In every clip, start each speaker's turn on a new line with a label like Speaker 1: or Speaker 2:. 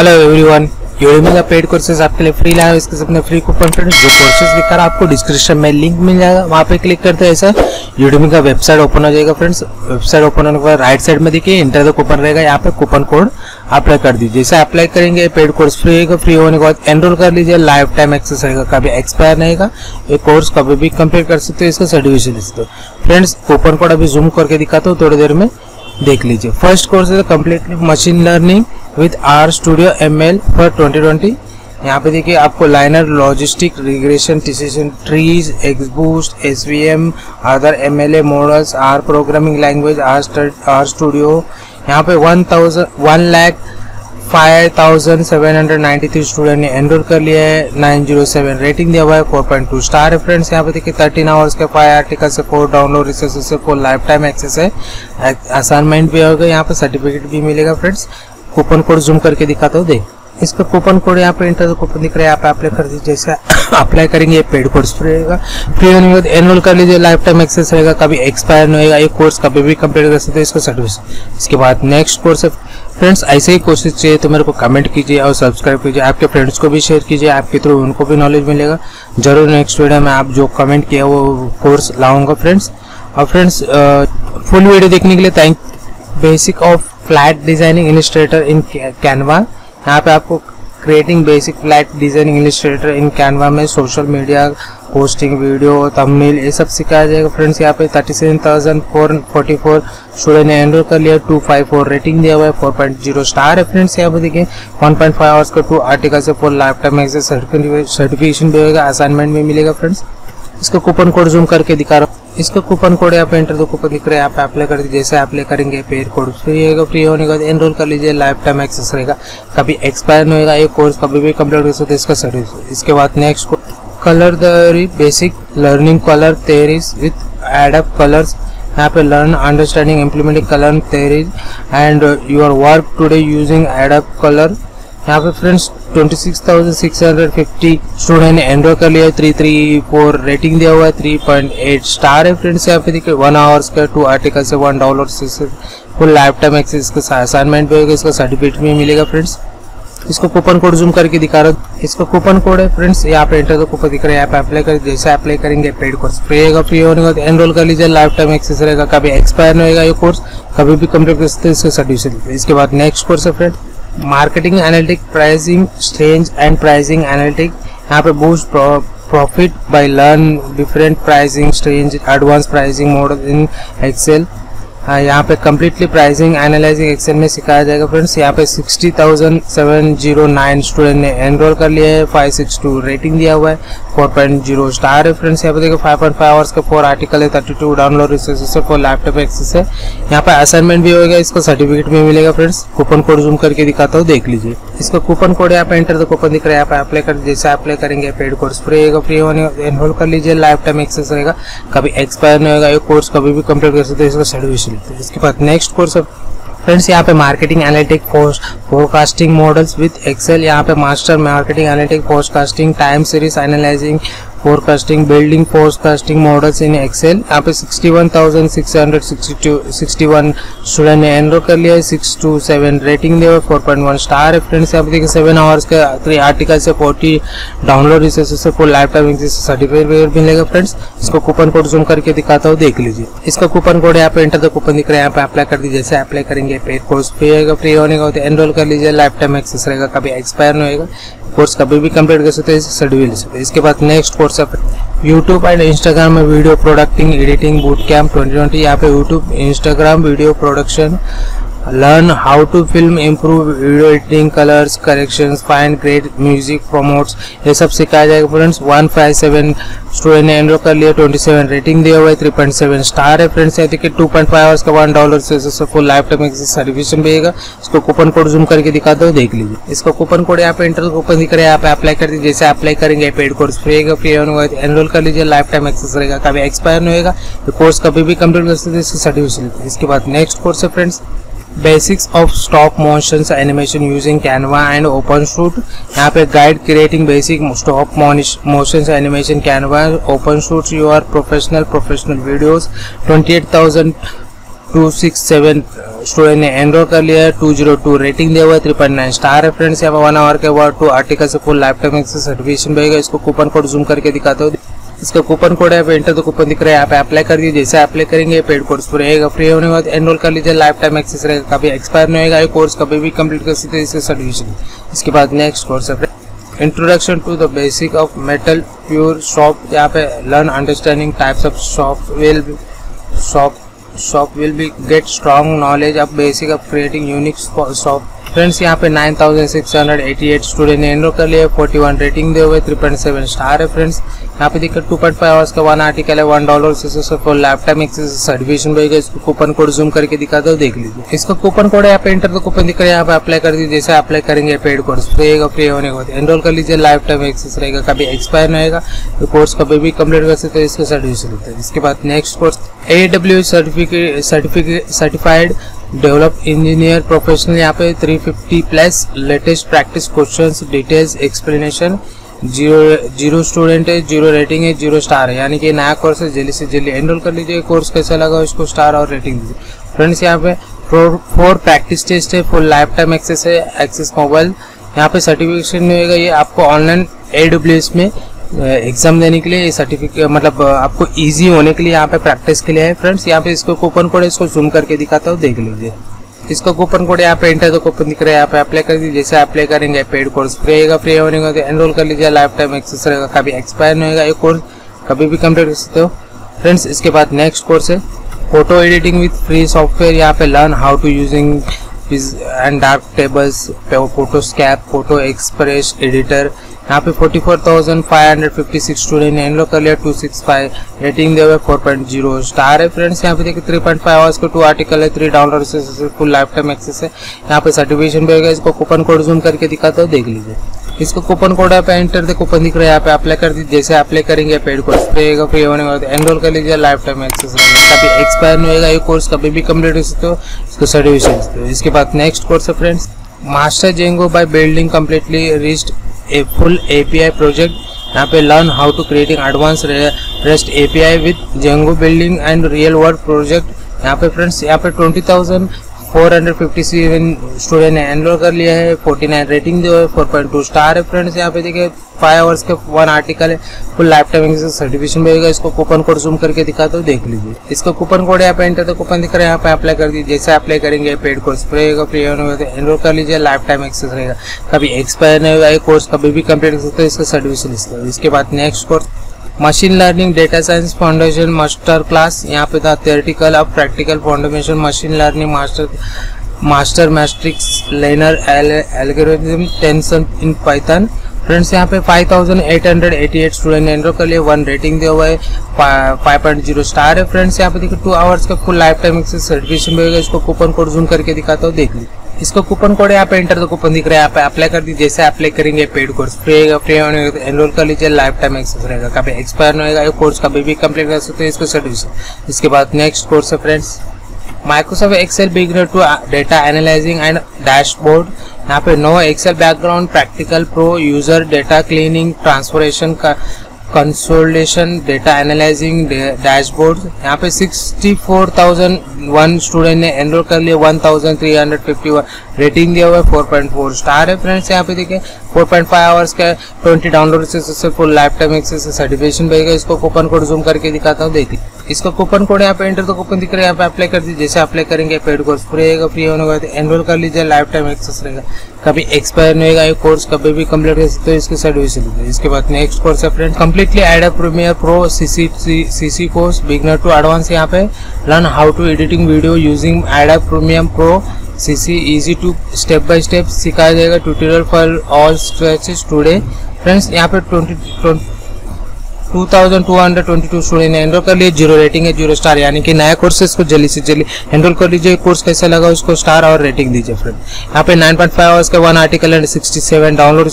Speaker 1: Hello everyone Udemy का paid courses आपके लिए फ्री लाया इसके अपने फ्री कूपन फ्रेंड जो कोर्सेज दिखा रहा है, आपको डिस्क्रिप्शन में लिंक मिल जाएगा। वहाँ पे क्लिक करते हैं ऐसा। यूडेमी का वेबसाइट ओपन हो जाएगा फ्रेंड्स वेबसाइट ओपन होने के बाद राइट साइड में देखिए इंटर द कूपन रहेगा। यहाँ पे कूपन कोड अप्लाई कर दीजिए। जैसे अप्लाई करेंगे पेड कोर्स फ्री होगा फ्री होने के बाद एनरोल कर लीजिए। लाइफ टाइम एक्सेस रहेगा। कभी एक्सपायर नहीं होगा। ये कोर्स कभी भी कंप्लीट कर सकते हो। इसका सर्टिफिकेशन ले सकते हो। फ्रेंड्स कूपन कोड अभी जूम करके दिखाता हूँ। थोड़ी देर में देख लीजिए। फ़र्स्ट कोर्स है completely machine learning with R studio M L for 2020 यहाँ पे देखिए आपको linear logistic regression decision trees XGBoost S V M other M L a models R programming language R R studio यहाँ पे one thousand one lakh five thousand seven hundred ninety three student ने enrol कर लिया है। Nine zero seven rating दिया हुआ है, four point two star है फ्रेंड्स यहाँ पे देखिए थर्टीन आवर्स के फाइव आर्टिकल से फोर डाउनलोड रिसोर्सेज से फोर लाइफ टाइम एक्सेस है असाइनमेंट भी होगा। यहाँ पे सर्टिफिकेट भी मिलेगा फ्रेंड्स कूपन कोड जूम करके दिखाता हूँ, देख। इसका कूपन कोड यहाँ पे इंटर कूपन दिख रहा है। आप अप्लाई कर दीजिए, जैसे अप्लाई करेंगे, ये पेड कोर्स फ्री रहेगा। फ्री होने के बाद एनरोल कर लीजिए लाइफ टाइम एक्सेस रहेगा। कभी एक्सपायर नहीं होगा ये कोर्स कभी भी कंप्लीट कर सकते हैं, इसको सर्टिफिकेट इसके बाद नेक्स्ट कोर्स है। फ्रेंड्स, ऐसे ही कोशिश चाहिए तो मेरे को कमेंट कीजिए और सब्सक्राइब कीजिए। आपके फ्रेंड्स को भी शेयर कीजिए, आपके थ्रू उनको भी नॉलेज मिलेगा। ज़रूर नेक्स्ट वीडियो में आप जो कमेंट किया वो कोर्स लाऊँगा फ्रेंड्स और फ्रेंड्स फुल वीडियो देखने के लिए thank basic of flat designing illustrator in Canva यहाँ पे आपको creating basic flat designing illustrator in Canva में social media posting video Tamil ये सब सिखाया जाएगा। फ्रेंड्स यहाँ पे thirty seven thousand four forty four student ने एनरोल कर लिया। टू फाइव फोर रेटिंग दिया हुआ है फोर पॉइंट ज़ीरो स्टार है। फ्रेंड्स यहाँ पे देखिए वन पॉइंट फाइव आवर्स का टू आर्टिकल से four life time access certification भी होगा असाइनमेंट भी मिलेगा फ्रेंड्स इसका कूपन कोड जूम करके दिखा रहा हूँ। इसका कूपन कोड यहाँ पे एंटर दो कूपन दिख रहा है। आप अप्लाई कर दीजिए जैसे अप्लाई करेंगे पेड कोड फ्री होगा फ्री होने के बाद एनरोल कर लीजिए लाइफ टाइम एक्सेस रहेगा। कभी एक्सपायर नहीं होगा ये कोर्स कभी भी कंप्लीट कर सकते इसका सर्विस इसके बाद next colour theory basic learning colour theories with Adobe colours यहाँ पे learn understanding implementing colour theories and your work today using Adobe colour यहाँ पे फ्रेंड्स 26,650 स्टूडेंट ने एनरोल कर लिया है। थ्री थ्री फोर रेटिंग दिया हुआ है। 3.8 स्टार है फ्रेंड्स यहाँ पे देखिए। वन आवर्स का टू आर्टिकल से वन से फुल लाइफ टाइम एक्सेस का असाइनमेंट भी होगा। इसका सर्टिफिकेट भी मिलेगा फ्रेंड्स इसको कूपन कोड जूम करके दिखा रहा हूँ। इसका कूपन कोड है फ्रेंड्स यहाँ पे एंटर तो कूपन दिख रहा है। यहाँ पे अप्लाई कर जैसे अप्लाई करेंगे पेड कोर्स फ्री रहेगा फ्री होने का एनरोल कर लीजिए। लाइफ टाइम एक्सेस रहेगा। कभी एक्सपायर नहीं होगा ये कोर्स कभी भी कंप्लीट कर सकते हैं इसका सर्टिफिकेट इसके बाद नेक्स्ट कोर्स है friend marketing analytic pricing strange and pricing analytic यहाँ पे boost profit by learn different pricing strange advance pricing model in Excel यहाँ पे कम्प्लीटली प्राइसिंग एनालाइजिंग एक्सेल में सिखाया जाएगा फ्रेंड्स यहाँ पे sixty thousand seven zero nine student ने एनरोल कर लिया है फाइव सिक्स टू रेटिंग दिया हुआ है. फोर पॉइंट ज़ीरो स्टार है। फ्रेंड्स यहाँ पे देखो फाइव पॉइंट फाइव आवर्स का फोर आर्टिकल है थर्टी टू डाउनलोड रिसोर्सेस है फोर लैपटॉप एक्सेस है। यहाँ पे असाइनमेंट भी होगा इसका सर्टिफिकेट भी मिलेगा फ्रेंड्स कूपन कोड जूम करके दिखाता हूँ, देख लीजिए। इसका कूपन कोड यहाँ पे एंटर द कूपन दिख रहा है। यहाँ पे अप्लाई कर, जैसे अप्लाई करेंगे पेड कोर्स फ्री रहेगा फ्री होने एनरोल कर लीजिए लाइफ टाइम एक्सेस रहेगा। कभी एक्सपायर नहीं होगा ये कोर्स कभी भी कंप्लीट कर सकते हैं, इसका सर्टिफिकेट इसके बाद नेक्स्ट कोर्स फ्रेंड्स यहाँ पे marketing analytic forecasting models with Excel यहाँ पे master marketing analytic forecasting time series analysing forecasting building forecasting models in Excel यहाँ पे 61,661 स्टूडेंट ने एनरोल कर लिया है सिक्स टू सेवन रेटिंग दिया पॉइंट वन स्टार है फ्रेंड्स यहाँ पे देखिए सेवन आवर्स का थ्री आर्टिकल से फोर्टी डाउनलोड रिसोर्सेस से फुल लाइफ टाइम सर्टिफिकेट मिलेगा फ्रेंड्स इसको कूपन कोड जूम करके दिखाता हूँ देख लीजिए। इसका कूपन कोड यहाँ पे एंटर द कूपन दिख रहा है यहाँ पे अप्लाई कर दीजिए। जैसे अप्लाई करेंगे पेड कोर्स फ्री होगा फ्री होने का होता है एनरोल कर लीजिए लाइफ टाइम एक्सेस रहेगा कभी एक्सपायर नहीं होगा कोर्स कभी भी कंप्लीट कर सकते हैं सर्टिफिकेट ले सकते हैं इसके बाद नेक्स्ट है यूट्यूब एंड इंस्टाग्राम में video producing editing boot camp twenty यहाँ पे YouTube Instagram video production learn how to film, improve video editing, colors, corrections, find great music promotes, ये सब सिखाया जाएगा फ्रेंड्स 157 स्टूडेंट ने एनरोल कर लिया 27 रेटिंग दिया हुआ है 3.7 स्टार है फ्रेंड्स यहाँ देखिए 2.5 आवर्स का वन डॉलर से फुल लाइफ टाइम सर्टिफिकेशन मिलेगा इसको कूपन कोड जूम करके दिखा दो, देख लीजिए. इसका कूपन कोड यहाँ पे इंटर कूपन दिख रहा है यहाँ पे अप्लाई कर दीजिए. जैसे अप्लाई करेंगे पेड कोर्स फ्री रहेगा फ्री होने एनरोल कर लीजिए लाइफ टाइम एक्सेस रहेगा. कभी एक्सपायर नहीं होगा तो कोर्स कभी भी कंप्लीट कर सकते इसकी सर्टिफिकेशन इसके बाद नेक्स्ट कोर्स है friends basics of stop motion animation using Canva and OpenShot यहाँ पे guide creating basic stop motion animation Canva OpenShot you are professional professional videos twenty eight thousand two six seven student ने enrol कर लिया है. To zero two rating दिया हुआ है. Three point nine star है. फ्रेंड्स वन आवर के word two article से full life time access admission भेगा इसको कूपन कोड जूम करके दिखाते हो. इसका कूपन कोड है एंटर तो कूपन दिख रहा है, यहाँ पे अप्लाई कर दिए जैसे अप्लाई करेंगे पेड कोर्स पूरा रहेगा फ्री होने के बाद एनरोल कर लीजिए लाइफ टाइम एक्सेस रहेगा, कभी एक्सपायर नहीं होगा ये कोर्स कभी भी कंप्लीट कर सकते हैं, इसके सर्टिफिकेशन इसके बाद नेक्स्ट कोर्स है introduction to the basic of metal pure shop यहाँ पे learn understanding types of shop will shop shop will be get strong knowledge of basic of creating unique shop friends, यहाँ पे 9688 student ने enrol कर लिया 41 rating दे हुए 3.7 star है फ्रेंड्स। यहाँ पे दिक्कत 2.5 पॉइंट आवर्स का वन आर्टिकल है वन डॉलर से फॉर लैपटॉप एक्सेस सर्टिफिकेशन रहेगा इसको कूपन कोड जूम करके दिखा दो देख लीजिए। इसका कूपन कोड यहाँ पे इंटर तो कूपन दिख यहाँ पे अप्लाई कर दीजिए। जैसे अप्लाई करेंगे पेड कोर्स फ्री रहेगा फ्री होने के एनरोल कर लीजिए। लाइफ टाइम एक्सेस रहेगा, कभी एक्सपायर नहीं होगा। तो कोर्स कभी भी कंप्लीट कर सकते इसका सर्टिफिकेशन लेते हैं। इसके बाद next course A W certificate certificate certified develop engineer professional, यहाँ पे 350 plus latest practice questions details explanation zero zero student है ज़ीरो रेटिंग है ज़ीरो स्टार है। यानी कि नया कोर्स है, जल्दी से जल्दी एनरोल कर लीजिए कोर्स कैसा लगा उसको स्टार और रेटिंग दीजिए। फ्रेंड्स यहाँ पे फोर प्रैक्टिस टेस्ट है फुल लाइफ टाइम एक्सेस है एक्सेस मोबाइल यहाँ पे सर्टिफिकेशन होगा ये आपको ऑनलाइन ए में एग्ज़ाम देने के लिए सर्टिफिकेट मतलब आपको इजी होने के लिए यहाँ पे प्रैक्टिस के लिए है फ्रेंड्स यहाँ पे इसको कूपन कोड इसको जूम करके दिखाता हूँ, देख लीजिए। इसका कूपन कोड यहाँ पे इंटर तो कूपन दिख रहा है, यहाँ पे अप्लाई कर दीजिए। जैसे अप्लाई करेंगे पेड कोर्स फ्री रहेगा फ्री होने का तो एनरोल कर लीजिए। लाइफ टाइम एक्सेस रहेगा कभी एक्सपायर नहीं होगा ये कोर्स कभी भी कंप्लीट कर सकते हो। फ्रेंड्स इसके बाद नेक्स्ट कोर्स है photo editing with free software यहाँ पे learn how to using and dark tables PhotoScape photo express editor यहाँ पे 44,556 स्टूडेंट ने कर लिया 265 रेटिंग दे हुए 4.0 स्टार है फ्रेंड्स यहाँ पे देखिए 3.5 आवर्स के टू आर्टिकल है three download full lifetime access है। यहाँ पे सर्टिफिकेशन भी होगा इसको कूपन कोड जूम करके दिखाता हूँ देख लीजिए। इसको कूपन कोड है पे एंटर दे कूपन दिख रहा है यहाँ पे अप्लाई कर दीजिए जैसे अप्लाई करेंगे पेड कोर्स रहेगा फ्री होने के एनरोल कर लीजिए लाइफ टाइम एक्सेस रहेगा कभी एक्सपायर नहीं होगा ये कोर्स कभी भी कंप्लीट हो सकते हो इसको सर्टिफिकेशन इसके बाद नेक्स्ट कोर्स है friends master Django by building completely REST a full API project, यहाँ पे learn how to creating advance REST API with Django building and real world project यहाँ पे फ्रेंड्स यहाँ पे twenty thousand four hundred fifty seven student ने enrol कर लिया है, फोर्टी नाइन रेटिंग जो है, फोर पॉइंट टू स्टार है फ्रेंड्स। यहाँ पे देखिए फाइव आवर्स के वन आर्टिकल है फुल लाइफ टाइम सर्टिफिकेशन मिलेगा। इसको कूपन कोड जूम करके दिखा दो देख लीजिए। इसका कूपन कोड यहाँ पे एंटर तो कूपन दिख रहा है, यहाँ पे अप्लाई कर दीजिए। जैसे अप्लाई करेंगे पेड कोर्स फ्री रहेगा फ्री होने तो एनरोल कर लीजिए लाइफ टाइम एक्सेस रहेगा। कभी एक्सपायर नहीं होगा ये कोर्स कभी भी कंप्लीट कर सकते हैं इसका सर्टिफिकेशन इसके। बाद next course machine learning data science foundation master class यहाँ पे था थियोरटिकल अब practical foundation machine learning master master matrix linear algorithm tension in Python friends यहाँ पे 5888 स्टूडेंट एनरोल कर लिए वन रेटिंग दिया हुआ है 5.0 स्टार है। फ्रेंड्स यहाँ पे देखो टू आवर्स का full life time access certification मिलेगा इसको कूपन कोड जूम करके दिखाता हूँ, देख लीजिए। इसको कूपन कोड यहाँ पे एंटर तो कूपन दिख रहा है, यहाँ पे अप्लाई कर दीजिए। जैसे अप्लाई करेंगे पेड कोर्स फ्री फ्री होने एनरोल कर लीजिए लाइफ टाइम एक्सेस रहेगा। कभी एक्सपायर नहीं होगा कोर्स कभी भी कंप्लीट कर सकते हैं, इसको सर्टिफिकेशन इसके बाद नेक्स्ट कोर्स है friends Microsoft Excel beginner to data analysing and dashboard यहाँ पे no Excel background practical pro user data cleaning transformation का कंसोलेशन डेटा एनालाइजिंग डैशबोर्ड यहाँ पे 64,001 स्टूडेंट ने एनरोल कर लिया 1,351 रेटिंग दिया हुआ है 4.4 स्टार है फ्रेंड्स यहाँ पे देखिए। 4.5 आवर्स का 20 डाउनलोड से full life time access certification भेजेगा इसको कूपन कोड जूम करके दिखाता हूँ, देखिए। इसका कूपन कोड यहाँ पे एंटर तो कूपन दिख रहा है, यहाँ पे अप्लाई कर दीजिए, जैसे अप्लाई करेंगे पेड कोर्स फ्री रहेगा फ्री होने के बाद एनरोल कर लीजिए लाइफ टाइम एक्सेस रहेगा। कभी एक्सपायर नहीं होगा ये कोर्स कभी भी कंप्लीट कर सकते हो, इसके सर्टिफिकेशन लीजिए इसके बाद नेक्स्ट कोर्स है friend completely ad Premiere Pro CC CC course beginner to advance यहाँ पे। Learn how to editing video using ad premium Pro CC easy to step by step सिखाया जाएगा। Tutorial for all stretches today friends यहाँ पे twenty 2222 student ने enrol कर लिए zero rating है ज़ीरो स्टार यानी कि नया कोर्स है, इसको जल्दी से जल्दी एनरोल कर लीजिए कोर्स कैसा लगा उसको स्टार और रेटिंग दीजिए फ्रेंड यहाँ पे 9.5 पॉइंट आवर्स का one article and 67 download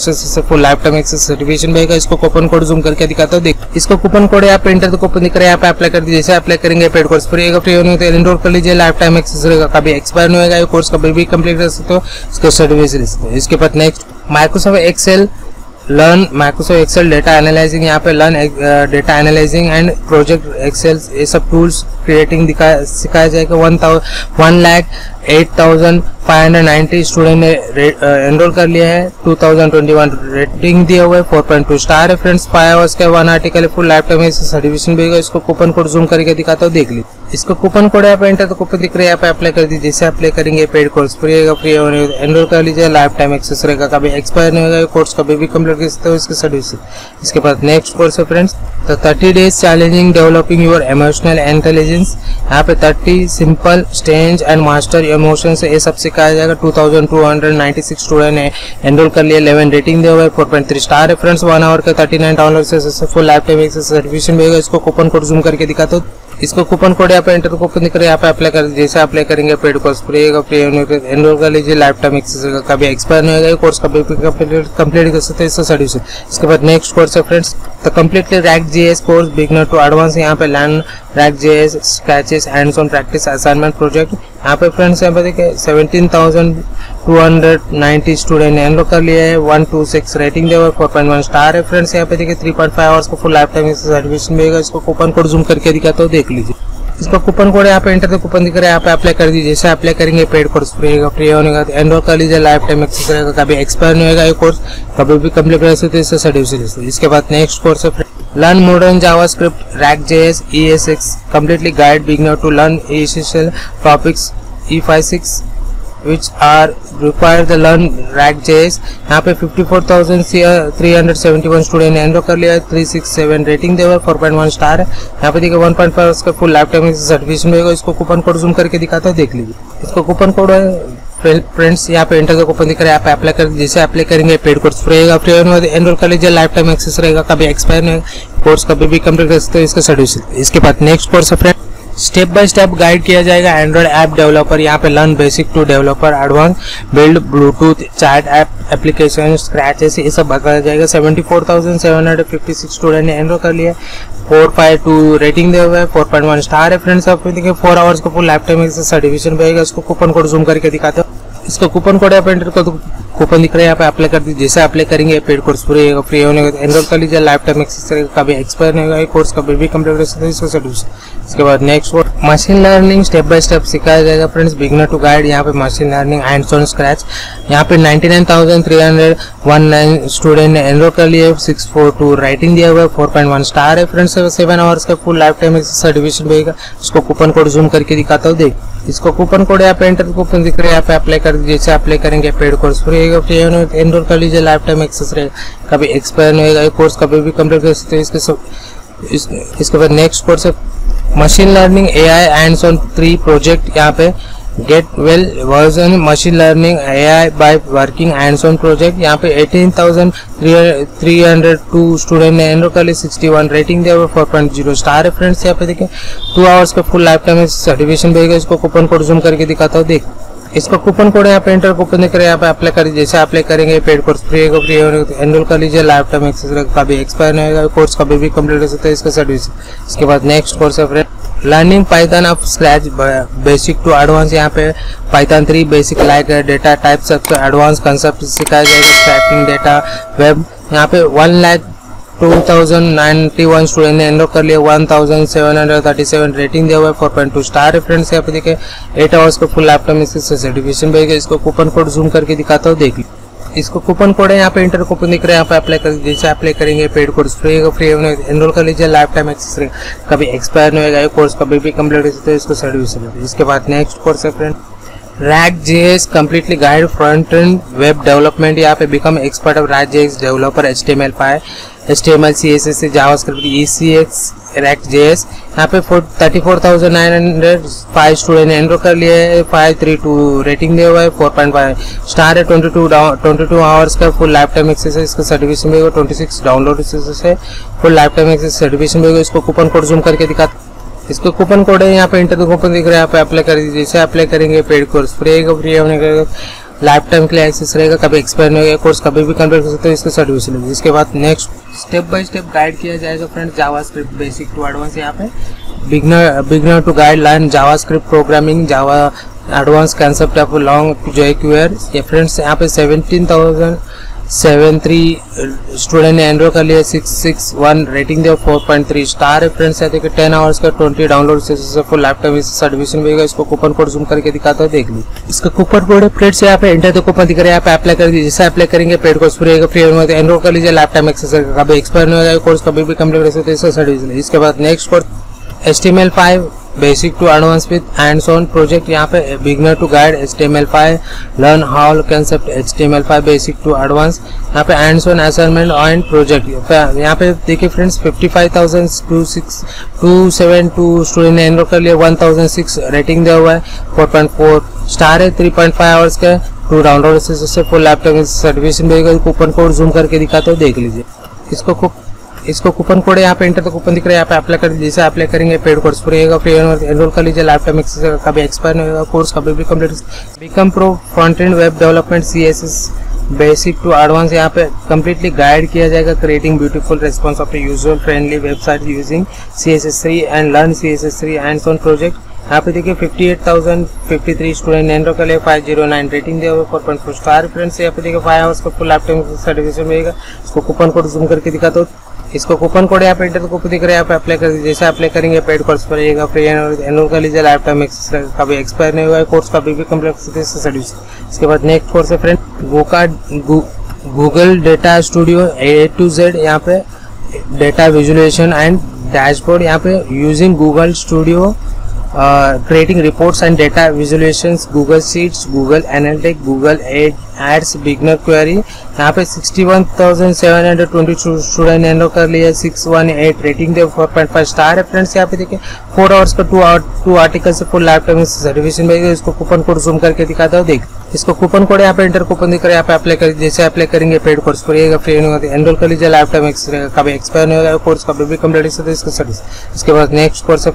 Speaker 1: full lifetime access certification रहेगा इसको कूपन कोड जूम करके दिखाता हूँ, देख, इसको कूपन कोड यहाँ पे इंटर कूपन दिख रहा है, यहाँ पे अप्लाई कर दीजिए, जैसे अप्लाई करेंगे पेड कोर्स फ्री होगा फ्री होने एनरोल कर लीजिए लाइफ टाइम एक्सेस रहेगा, कभी एक्सपायर नहीं होगा ये कोर्स कभी भी कंप्लीट कर सकते हो, इसको सर्टिफिकेशन इसके बाद next Microsoft Excel learn Microsoft Excel data analysing यहाँ पे learn data analysing and project Excel ये सब टूल्स क्रिएटिंग सिखाया जाएगा। One one lakh eight thousand five hundred ninety student ने एनरोल कर लिया है। Two thousand twenty one rating दिया हुआ है फोर पॉइंट टू स्टार है फ्रेंड्स फाइव आवर्स का one article full life time certification भी होगा इसको कूपन कोड जूम करके दिखाता हूँ, देख लीजिए इसको कूपन कोड यहाँ पे एंटर तो कूपन दिख रहा है यहाँ पे अप्लाई कर दीजिए जैसे अप्लाई करेंगे पेड कोर्स फ्री रहेगा फ्री होने एनरोल कर लीजिए। लाइफ टाइम एक्सेस रहेगा, कभी एक्सपायर नहीं होगा कोर्स कभी भी कंप्लीट कर सकते हो इसके सर्विस इसके बाद नेक्स्ट कोर्स है फ्रेंड्स तो thirty days challenging developing your emotional intelligence यहाँ पे thirty simple stage and master emotion ये सब जाएगा। Two hundred ninety six student ने एनरोल कर लिया इलेवन रेटिंग दिया हुआ है फोर पॉइंट थ्री स्टार है फ्रेंड्स वन आवर का थर्टी नाइन डाउनलोड से फुल लाइफ टाइम सर्टिफिकेशन भी होगा। इसको कूपन कोड जूम करके दिखाता हूँ। इसको कूपन कोड यहाँ पे एंटर कूपन दिख है यहाँ पे अप्लाई कर, जैसे अप्लाई करेंगे पेड कोर्स फ्री होगा फ्री एनरोल कर लीजिए। लाइफ टाइम एक्सेस कभी एक्सपायर नहीं होगा। कोर्स कभी कंप्लीट कर सकते इसका सर्विस इसके बाद नेक्स्ट कोर्स है फ्रेंड्स तो completely React J S course beginner to advance यहाँ पे learn React J S scratches hands on practice assignment project यहाँ पे फ्रेंड्स यहाँ पे देखिए seventeen thousand two hundred ninety student ने एनरोल कर लिया है वन टू सिक्स रेटिंग देवर फोर पॉइंट वन स्टार है। फ्रेंड्स यहाँ पे देखिए थ्री पॉइंट फाइव आवर्स को फुल लाइफ टाइम एडमिशन मिलेगा इसको कूपन कोड जूम करके दिखाता हूँ देख लीजिए। इसका कूपन कोड यहाँ पे एंटर तो कूपन दिख रहा है, यहाँ पे अप्लाई कर दीजिए। जैसे अप्लाई करेंगे पेड कोर्स फ्री होगा फ्री होने का एनरोल कर लीजिए लाइफ टाइम एक्सेस रहेगा कभी एक्सपायर नहीं होगा ये कोर्स कभी भी कंप्लीट कर सकते इससे सर्टिफिकेट इसके बाद नेक्स्ट कोर्स है learn modern JavaScript react JS ES6 completely guide beginner to learn essential topics E56 which are required the learn JS यहाँ पे 54,371 स्टूडेंट ने एनरोल कर लिया है। 367 रेटिंग दे पॉइंट वन स्टार है। यहाँ पे देखिए 1.5 उसका फुल लाइफ टाइम सर्टिफिकेशन मिलेगा इसको कूपन कोड जूम करके दिखाता है देख लीजिए। इसको कूपन कोड है। फ्रेंड्स यहाँ पे एंटर का कूपन दिख रहा है। यहाँ पे अप्लाई कर जैसे अप्लाई करेंगे पेड कोर्स फ्री रहेगा। फ्री होने एनरोल कर लीजिए। लाइफ टाइम एक्सेस रहेगा कभी एक्सपायर नहीं कोर्स कभी भी कंप्लीट कर सकते हो इसका सर्टिफिकेट इसके बाद नेक्स्ट कोर्स है friend step by step guide किया जाएगा एंड्रॉइड ऐप डेवलपर, यहाँ पे learn basic to developer advance build Bluetooth chat app application scratches ये सब बताया जाएगा। Seventy four thousand seven hundred fifty six student ने एनरोल कर लिया फोर फाइव टू रेटिंग दे हुए फोर पॉइंट वन स्टार है फ्रेंड्स आप देखिए फोर आवर्स का फुल लाइफ टाइम सर्टिफिकेशन रहेगा उसको कूपन कोड जूम करके दिखाते हो। इसका कूपन कोड आप एंटर कर दो। कूपन दिख रहा है यहाँ पे अप्लाई कर दीजिए। जैसे अप्लाई करेंगे पेड कोर्स फ्री होगा फ्री होने का एनरोल कर लीजिए। लाइफ टाइम एक्सेस करेगा कभी एक्सपायर नहीं होगा कोर्स कभी भी कंप्लीट कर सकते हैं इसका इसके बाद next word machine learning step by step सिखाया जाएगा फ्रेंड्स बिगनर टू गाइड यहाँ पे machine learning and son scratch यहाँ पे 99,319 स्टूडेंट ने एनरोल कर लिए 642 राइटिंग दिया हुआ है 4.1 स्टार है फ्रेंड्स सेवन आवर्स का फुल लाइफ टाइम सर्टिफिकेशन मिलेगा उसको कूपन कोड जूम करके दिखाता हूँ देख। इसको कूपन कोड यहाँ पे एंटर कूपन दिख रहा है यहाँ पे अप्लाई कर दीजिए अप्लाई करेंगे paid course free free enroll कर लीजिए लाइफ टाइम एक्सेस रहेगा। कभी एक्सपायर नहीं होगा कोर्स कभी भी कंप्लीट कर सकते हैं। इसके सब इस, इसके बाद नेक्स्ट कोर्स है machine learning A I and on three project यहाँ पे। Get well version machine learning A I by working hands on project यहाँ पे eighteen thousand three hundred two student ने एनरोल कर ली सिक्सटी वन रेटिंग दिया हुआ फोर पॉइंट ज़ीरो स्टार है फ्रेंड्स यहाँ पे देखें टू आवर्स का फुल लाइफ टाइम सर्टिफिकेशन भेजेगा इसको कूपन कोड जूम करके दिखाता हूँ देख। इसका कूपन कोड यहाँ पे एंटर कूपन है, यहाँ पे अप्लाई कर जैसे अप्लाई करेंगे पेड कोर्स फ्री होगा फ्री एनरोल कर लीजिए लाइफ टाइम एक्सेस कभी एक्सपायर नहीं होगा कोर्स कभी भी कंप्लीट हो सकता है, इसका सर्विस इसके बाद नेक्स्ट कोर्स है friend learning Python of scratch basic to advance यहाँ पे Python three basic like data type सब एडवांस कंसेप्ट सिखाया जाएगा स्क्रैपिंग डेटा वेब यहाँ पे वन लाख 2091 स्टूडेंट ने एनरोल कर लिया 1737 रेटिंग दिया हुआ है 4.2 स्टार फ्रेंड्स यहाँ पे देखे 8 आवर्स का फुल लैपटॉप इससे सर्टिफिकेशन भेजेगा इसको कूपन कोड जूम करके दिखाता हूँ, देख इसको कूपन कोड है, यहाँ पे इंटर कूपन दिख रहा है। यहाँ पे अप्लाई कर, जैसे अप्लाई करेंगे पेड कोर्स फ्री होगा फ्री एनरोल कर लीजिए। लाइफ टाइम एक्सेस कभी एक्सपायर नहीं होगा कोर्स कभी भी कंप्लीट हो सकता है, इसको सर्टिफिकेशन इसके बाद नेक्स्ट कोर्स है friend react JS completely guide front end web development यहाँ पे become expert of react JS developer H T M L five H T M L C S S से JavaScript E C X react JS यहाँ पे thirty four thousand nine hundred five student enroll कर लिए है five three two rating दिया हुआ है four point five star है twenty two twenty two hours का फुल लाइफ टाइम एक्सेस है, इसका सर्टिफिकेशन भी ट्वेंटी सिक्स डाउनलोड एक्सेस है full life time access certification भी होगा, इसको कूपन कोड जूम करके दिखा, इसको कूपन कोड है, यहाँ पे इंटर कूपन दिख रहा है, यहाँ पे अप्लाई कर दीजिए जैसे अप्लाई करेंगे पेड कोर्स फ्री रहेगा फ्री होने का लाइफ टाइम के लिए एक्सेस रहेगा, कभी एक्सपायर नहीं होगा कोर्स कभी भी कंप्लीट कर सकते हो, इसका लेंगे इसके बाद next step by step guide किया जाएगा friend JavaScript basic to advance यहाँ पे। Beginner beginner to guide line JavaScript programming Java advance concept of long जो क्यूआर ये फ्रेंड्स यहाँ पे seventeen thousand seven three, student ने एनरोल कर लिया सिक्स सिक्स वन रेटिंग दिया फोर पॉइंट थ्री स्टार है फ्रेंड्स है। देखिए टेन आवर्स का ट्वेंटी डाउनलोड से फुल लैपटॉप सर्टिफिकेशन मिलेगा इसको कूपन कोड जूम करके दिखाता है, देख ली। इसका कूपन कोड है फ्रेंड्स यहाँ पे एंटर तो कूपन दिख रहा है, यहाँ पे अप्लाई कर दीजिए। जैसे अप्लाई करेंगे पेड कोर्स फ्री होगा फ्री एनरोल कर लीजिए लैपटॉप एक्सेस कभी एक्सपायर नहीं हो जाएगा कोर्स कभी भी कंप्लीट कर सकते हैं सर्टिफिकेशन इसके बाद next course HTML5 basic to advance with hands on project यहाँ पे beginner to guide HTML5 learn how concept H T M L five basic to advance यहाँ पे hands on assignment and project यहाँ पे देखिए friends 55,000 two six two seven two student ने enrol कर लिया 1006 रेटिंग दिया हुआ है 4.4 स्टार है 3.5 आवर्स का टू डाउनलोड से full laptop certification coupon code zoom करके दिखाते हो देख लीजिए। इसको इसको कूपन कोड यहाँ पे इंटर तो कूपन दिख रहा है यहाँ पे अप्लाई कर जैसे अप्लाई करेंगे पेड कोर्स होगा फ्री एनरोल कर लीजिए लाइफ टाइम लैपटॉप कभी एक्सपायर नहीं होगा कोर्स कभी भी complete become pro front end web development C S S basic to advance यहाँ पे कम्प्लीटली गाइड किया जाएगा creating beautiful response of user friendly website using C S S three and learn C S S three and son project यहाँ पे देखिए 58,053 student enrol के लिए 509 rating दिया हुआ four point four star friends यहाँ पे देखिए फाइव आवर्स का फुल लैपटॉप सर्टिफिकेशन मिलेगा। इसको कूपन कोड जूम करके दिखाता हूँ। इसको कूपन कोड यहाँ पे इंटर कूपन दिख रहा है, यहाँ पे अप्लाई कर जैसे अप्लाई करेंगे पेड कोर्स पर जाएगा फ्री एनुअल कर लीजिए का भी एक्सपायर नहीं हुआ है कोर्स का भी कंप्लीट सर्विस इसके बाद नेक्स्ट कोर्स है friend गोका Google data studio A to Z यहाँ पे डेटा विजुलेशन एंड डैशबोर्ड यहाँ पे using Google studio uh, creating reports and data visualizations google sheets google analytics google Ad, ads beginner query. यहाँ पे 61,722 student enrol कर लिया 618 rating दे 4.5 star है फ्रेंड्स यहाँ पे देखिए फोर आवर्स का टू टू आर्टिकल से फुल लैपटॉप सर्टिफिकेशन मिलेगा इसको कूपन कोड जूम करके दिखाता हूँ देख। इसको कूपन कोड यहाँ पे एंटर कूपन दिख रहा है। यहाँ पे अप्लाई कर जैसे अप्लाई करेंगे paid course free free enroll कर लीजिए लैपटॉप कभी एक्सपायर नहीं होगा कोर्स कभी भी है इसका बाद नेक्स्ट कोर्स है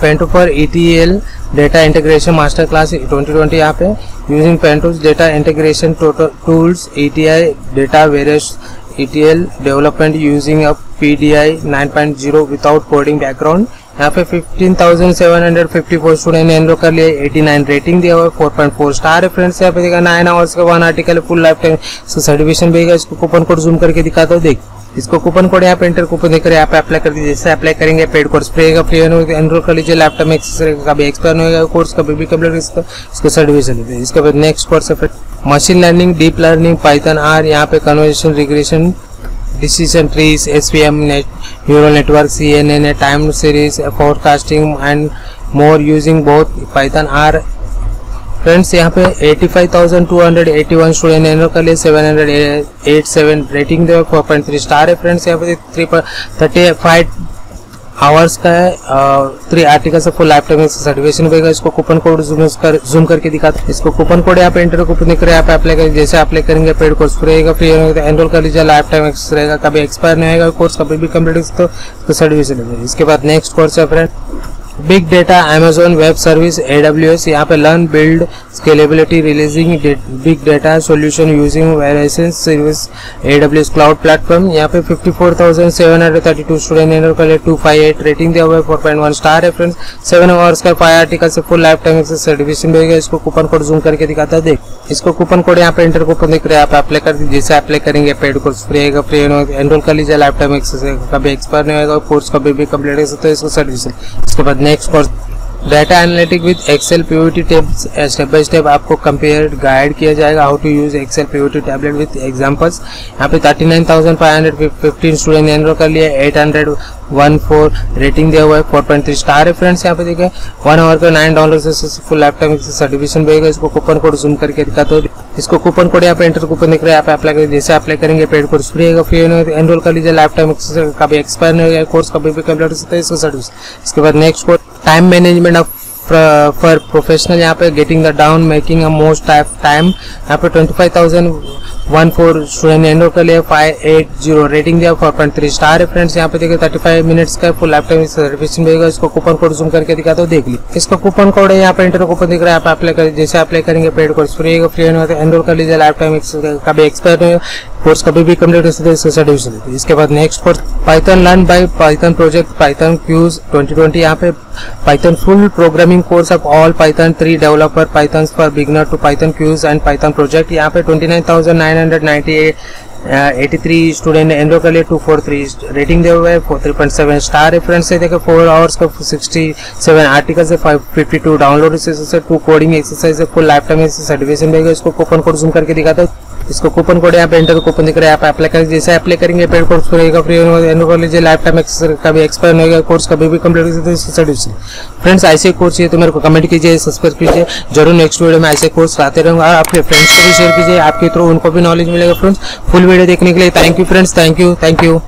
Speaker 1: पेंटो पेंटो पर ETL data integration master class 2020 यहाँ पे using Pentaho data integration tools ETI data various ETL development using a PDI 9.0 without coding background यहाँ पे 15,754 स्टूडेंट एनरोल कर लिए 89 रेटिंग दिया हुआ है 4.4 स्टार है फ्रेंड्स यहाँ पे देखा नाइन आवर्स का one article full life time certification भी इसको कूपन कोड जूम करके दिखाता हूँ देख। इसको कूपन कोड यहाँ पे एंटर कूपन देकर यहाँ पे अप्लाई कर दीजिए। जैसे अप्लाई करेंगे पेड कोर्स फ्री का फ्री एनरोल कर लीजिए लैपटॉप में। कभी एक्सपायर होगा कोर्स कभी भी कंप्लीट इसका इसको सर्टिफिकेशन लीजिए इसके बाद नेक्स्ट कोर्स है machine learning deep learning Python R यहाँ पे conversation regression decision trees, SVM, net, neural network, CNN, time series, forecasting and more using both Python R friends यहाँ पे 85,281 स्टूडेंट एनरोल कर लिए 787 रेटिंग दे 4.3 स्टार है friends यहाँ पे थ्री थर्टी फाइव आवर्स का है थ्री आर्टिकल से फुल लाइफ टाइम सर्टिफिकेशन होगा इसको कूपन कोड जूम कर जूम करके दिखाते हैं। इसको कूपन कोड यहाँ पे इंटर कूपन दिख रहा है। यहाँ पे अप्लाई करेंगे जैसे अप्लाई करेंगे पेड कोर्स फ्री रहेगा फ्री एनरोल कर लीजिए लाइफ टाइम एक्सेस रहेगा कभी एक्सपायर नहीं होगा कोर्स कभी भी कंप्लीट तो सर्टिफिकेशन इसके बाद नेक्स्ट कोर्स है friend big data Amazon web service AWS यहाँ पे learn build scalability releasing big data solution using variation service AWS cloud platform यहाँ पे 54,732 स्टूडेंट एनरोल कर लिए 258 रेटिंग दिया हुआ है 4.1 स्टार है फ्रेंड्स 7 आवर्स का फाइव आर्टिकल से full life time access certification मिलेगा इसको कूपन कोड जूम करके दिखाता है देख। इसको कूपन कोड यहाँ पे इंटर कूपन दिख रहा है आप अप्लाई कर दीजिए। जैसे अप्लाई करेंगे पेड कोर्स फ्री आएगा फ्री एनरोल कर लीजिए लाइफ टाइम एक्सेस कभी एक्सपायर नहीं होगा कोर्स कभी भी कंप्लीट हो सकता है इसको सर्टिफिकेशन इसके बाद next data analytic with Excel pivot tables step by step आपको कंपेयर गाइड किया जाएगा how to use Excel pivot tablet with examples यहाँ पे 39,515 स्टूडेंट एनरोल कर लिए 814 रेटिंग दिया हुआ है 4.3 स्टार है फ्रेंड्स यहाँ पे देखिए वन आवर का नाइन डॉलर से फुल लैपटॉप सर्टिफिकेशन मिलेगा इसको कूपन कोड जूम करके दिखाते हो इसको कूपन कोड यहाँ पे एंटर कूपन दिख रहा है आप अप्लाई करें जैसे अप्लाई करेंगे पेड कोर्स फ्री है फ्री एनरोल कर लीजिए लैपटॉप कभी एक्सपायर नहीं होगा कोर्स कभी भी कंप्लीट हो सकता है इसको सर्विस इसके बाद next course time management of for professional यहाँ पे getting the down making a most time यहाँ पे twenty five thousand one four student enroll कर लिया फाइव एट ज़ीरो रेटिंग दिया फोर पॉइंट थ्री स्टार है फ्रेंड्स यहाँ पे देखिए थर्टी फाइव मिनट्स का फुल लाइफ टाइम सर्विसिंग मिलेगा इसको कूपन कोड जूम करके दिखा दो, देख ली। इसका कूपन कोड है, यहाँ पे इंटर कूपन दिख रहा है। आप अप्लाई कर, जैसे अप्लाई करेंगे पेड कोर्स फ्री होगा फ्री एनरोल कर लीजिए। लाइफ टाइम कभी एक्सपायर नहीं कोर्स कभी भी कंप्लीट कर सकते हैं, इसका सर्टिफिकेट इसके बाद next course Python learn by Python project Python quiz 2020 यहाँ पे Python full programming course of all Python three developer Python for beginner to Python quiz and Python project यहाँ पे ट्वेंटी स्टूडेंट एनरो कर लिए टू फोर थ्री रेटिंग दे हुए three star reference से देखो फोर आवर्स का सिक्सटी आर्टिकल से five fifty two download two coding exercise full life time certification देगा इसको कूपन कोड जूम करके दिखाता हूँ। इसको कूपन कोड यहाँ पे एंटर कूपन दिख रहा है, आप अप्लाई करेंगे जैसे अप्लाई करेंगे पेड कोर्स रहेगा फ्री एनरोल कर लीजिए लाइफ टाइम कभी एक्सपायर नहीं होगा कोर्स कभी भी कंप्लीट कर सकते हैं सर्टिफिकेशन फ्रेंड्स ऐसे कोर्स है तो मेरे को कमेंट कीजिए सब्सक्राइब कीजिए, ज़रूर नेक्स्ट वीडियो में ऐसे कोर्स आते रहूँगा, और आपके फ्रेंड्स को भी शेयर कीजिए, आपके थ्रू उनको भी नॉलेज मिलेगा फ्रेंड्स फुल वीडियो देखने के लिए thank you friends thank you thank you